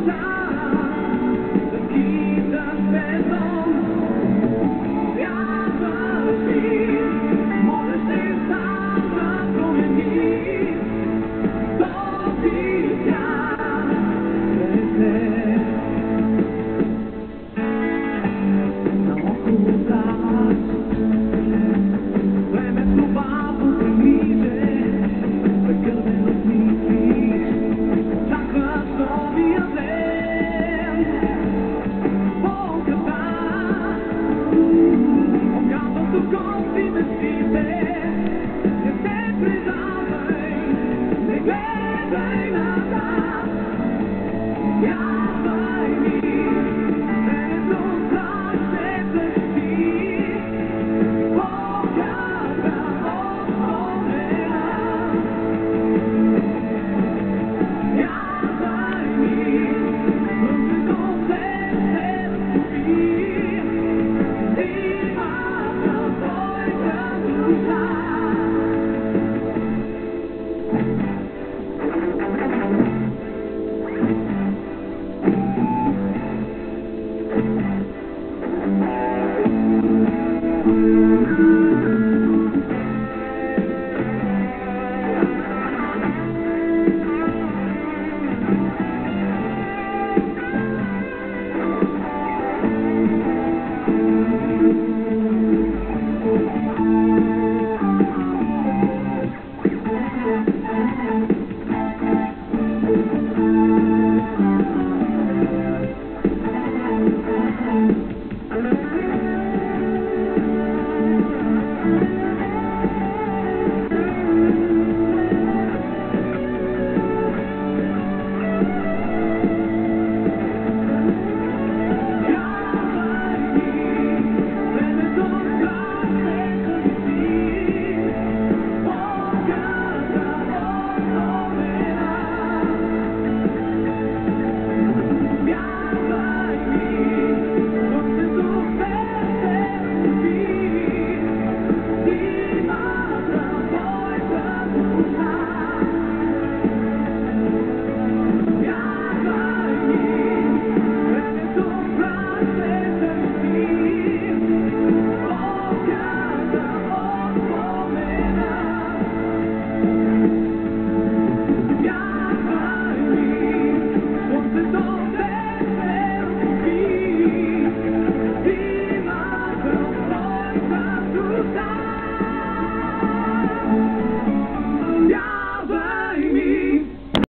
time. the God.